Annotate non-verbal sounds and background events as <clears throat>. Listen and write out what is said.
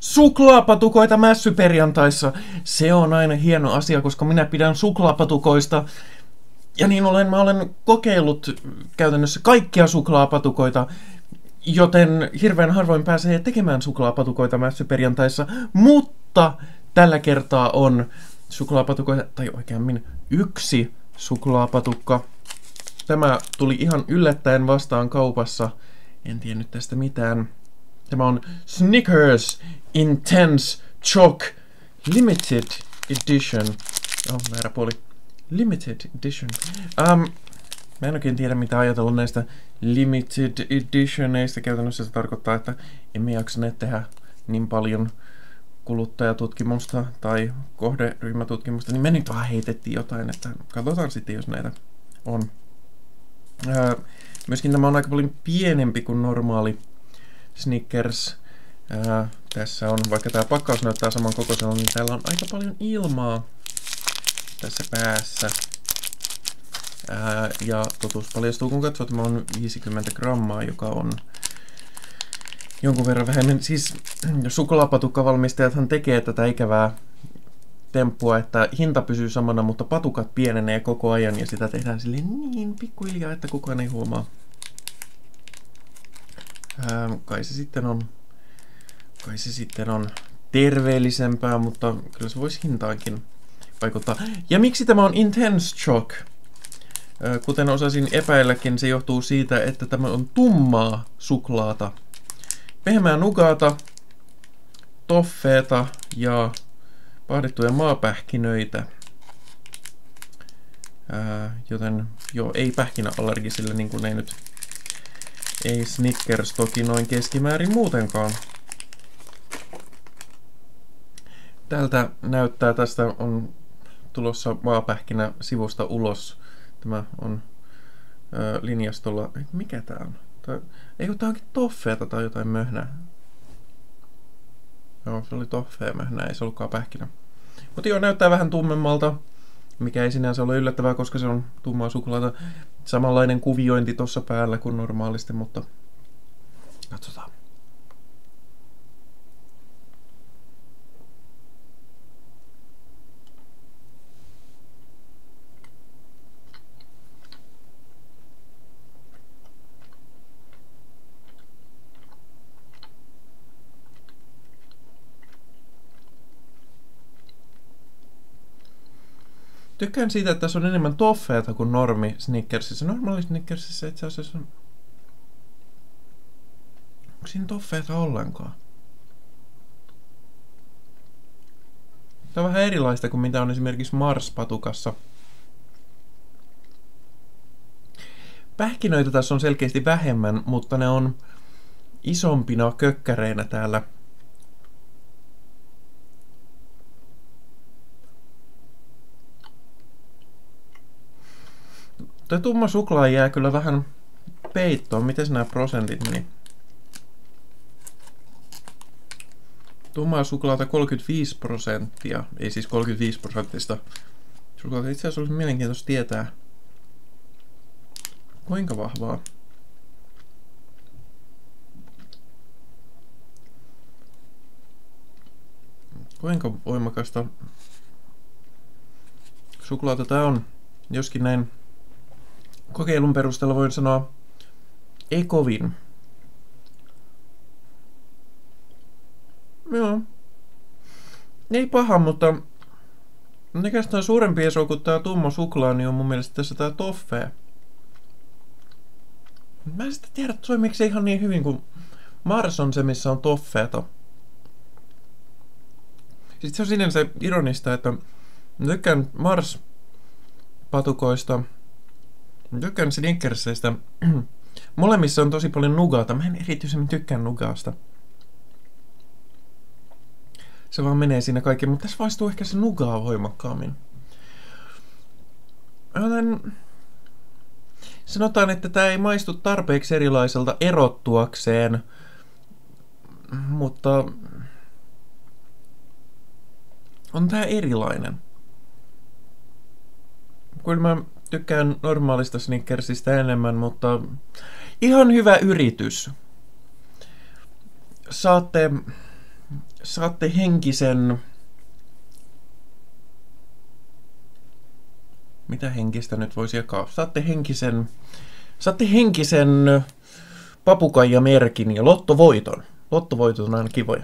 suklaapatukoita mässyperjantaissa. Se on aina hieno asia, koska minä pidän suklaapatukoista. Ja niin olen, mä olen kokeillut käytännössä kaikkia suklaapatukoita, joten hirveän harvoin pääsee tekemään suklaapatukoita mässyperjantaissa, mutta tällä kertaa on suklaapatukoita, tai oikeammin yksi suklaapatukka. Tämä tuli ihan yllättäen vastaan kaupassa. En tiennyt tästä mitään. Tämä on Snickers Intense Choc Limited Edition. Oh, väärä puoli. Limited Edition. Um, mä en oikein tiedä mitä ajatella näistä Limited Editioneista. Käytännössä se tarkoittaa, että emme jaksaneet tehdä niin paljon kuluttajatutkimusta tai kohderyhmätutkimusta, niin me nyt vaan heitettiin jotain, että katsotaan sitten, jos näitä on. Ää, myöskin tämä on aika paljon pienempi kuin normaali Snickers. Ää, tässä on, vaikka tämä pakkaus näyttää saman kokoisena, niin täällä on aika paljon ilmaa tässä päässä. Ää, ja totuus paljastuu, kun katsoo, että tämä on 50 grammaa, joka on jonkun verran vähemmän. Siis <clears throat> suklaapatukavalmistajathan tekee tätä ikävää temppua, että hinta pysyy samana, mutta patukat pienenee koko ajan ja sitä tehdään sille niin pikkuhiljaa, että kukaan ei huomaa. Ää, kai se sitten on kai se sitten on terveellisempää, mutta kyllä se voisi hintaankin vaikuttaa. Ja miksi tämä on Intense Shock? Kuten osasin epäilläkin, se johtuu siitä, että tämä on tummaa suklaata pehmeää nugata, toffeeta ja pahdettuja maapähkinöitä. Joten joo, ei pähkinäallergisille niin kuin ei nyt ei Snickers toki noin keskimäärin muutenkaan. Tältä näyttää, tästä on tulossa maapähkinä sivusta ulos. Tämä on ö, linjastolla. Mikä tää on? Tai, eikö tää onkin toffeeta tai jotain möhnää? Joo, se oli toffee möhnää, ei se ollutkaan pähkinä. Mutta joo, näyttää vähän tummemmalta, mikä ei sinänsä ole yllättävää, koska se on tummaa suklaata. Samanlainen kuviointi tuossa päällä kuin normaalisti, mutta katsotaan. Tykkään siitä, että tässä on enemmän toffeeta kuin normi Snickersissa. Normaali Snickersissa itse asiassa on... Onko siinä toffeeta ollenkaan? Tämä on vähän erilaista kuin mitä on esimerkiksi Mars-patukassa. Pähkinöitä tässä on selkeästi vähemmän, mutta ne on isompina kökkäreinä täällä Tuo tumma suklaa jää kyllä vähän peittoon. Miten nämä prosentit meni? Tummaa suklaata 35 prosenttia. Ei siis 35 prosenttista. Suklaata itse asiassa olisi mielenkiintoista tietää. Kuinka vahvaa? Kuinka voimakasta suklaata tämä on? Joskin näin kokeilun perusteella voin sanoa ei kovin. Joo. Ei paha, mutta oikeastaan suurempi eso kuin tää tumma suklaa, niin on mun mielestä tässä tää toffee. Mä en sitä tiedä, toimiiko se ihan niin hyvin kuin Mars on se, missä on toffeeta. Sitten se on sinänsä ironista, että tykkään Mars-patukoista – Tykkään Snickersistä. <clears throat> Molemmissa on tosi paljon nugata. Mä en erityisemmin tykkään nugaasta. Se vaan menee siinä kaikki, mutta tässä vaistuu ehkä se nugaa voimakkaammin. Joten sanotaan, että tämä ei maistu tarpeeksi erilaiselta erottuakseen, mutta on tämä erilainen. Kyllä mä tykkään normaalista Snickersistä enemmän, mutta ihan hyvä yritys. Saatte saatte henkisen... Mitä henkistä nyt voisi jakaa? Saatte henkisen... Saatte henkisen papukaijamerkin ja lottovoiton. Lottovoitot on aina kivoja.